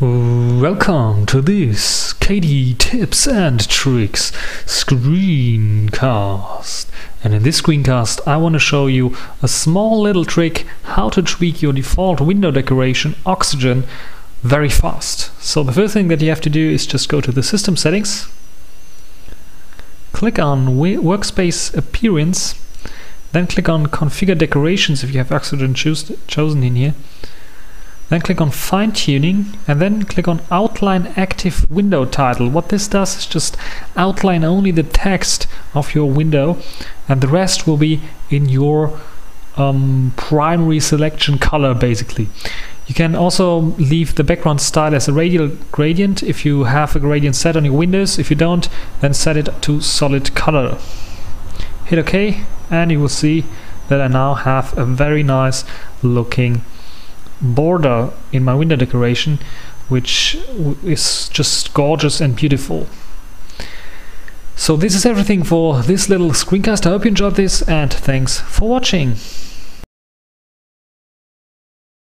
Welcome to this KDE Tips and Tricks screencast. And in this screencast, I want to show you a small little trick how to tweak your default window decoration Oxygen very fast. So the first thing that you have to do is just go to the system settings, click on workspace appearance, then click on configure decorations if you have Oxygen chosen in here then click on fine tuning and then click on outline active window title. What this does is just outline only the text of your window and the rest will be in your um, primary selection color basically. You can also leave the background style as a radial gradient if you have a gradient set on your windows. If you don't, then set it to solid color. Hit OK and you will see that I now have a very nice looking border in my window decoration which is just gorgeous and beautiful. So this is everything for this little screencast. I hope you enjoyed this and thanks for watching.